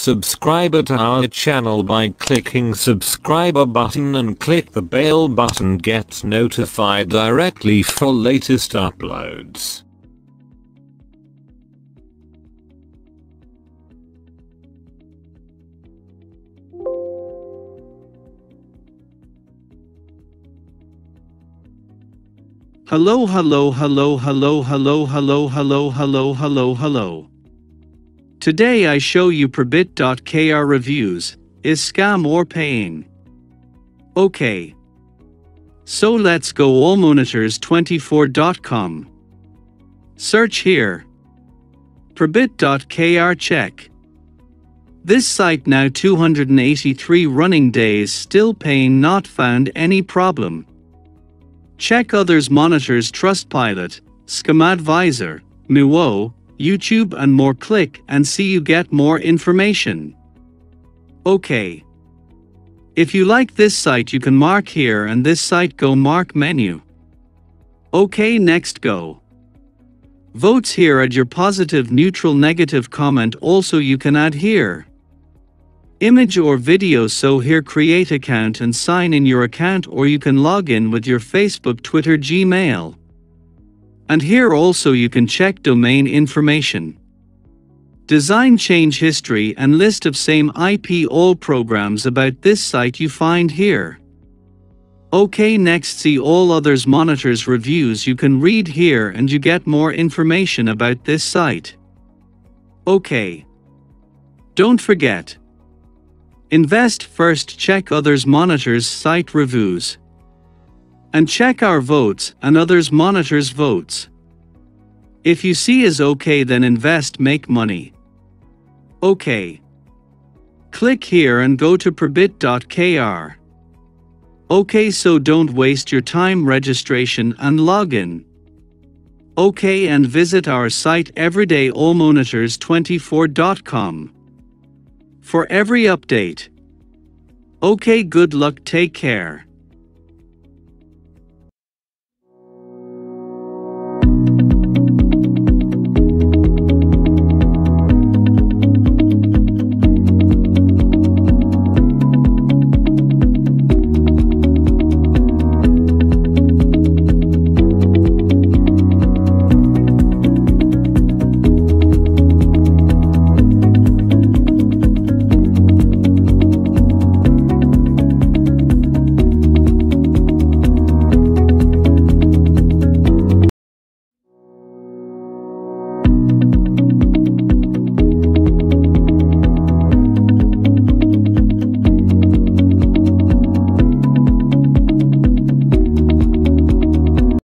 Subscribe to our channel by clicking subscriber button and click the bell button get notified directly for latest uploads. Hello hello hello hello hello hello hello hello hello hello. Today I show you Probit.kr reviews, is scam or paying? Okay. So let's go allmonitors24.com. Search here. Probit.kr check. This site now 283 running days still paying not found any problem. Check others monitors Trustpilot, ScamAdviser, Muo, YouTube and more click and see you get more information. Okay. If you like this site you can mark here and this site go mark menu. Okay next go. Votes here add your positive neutral negative comment also you can add here. Image or video so here create account and sign in your account or you can log in with your Facebook Twitter Gmail. And here also you can check domain information. Design change history and list of same IP all programs about this site you find here. OK next see all others monitors reviews you can read here and you get more information about this site. OK. Don't forget, Invest first check others monitors site reviews. And check our votes and others monitors votes. If you see is okay then invest make money. Okay. Click here and go to probit.kr. Okay so don't waste your time registration and login. Okay and visit our site everydayallmonitors24.com for every update. Okay good luck take care.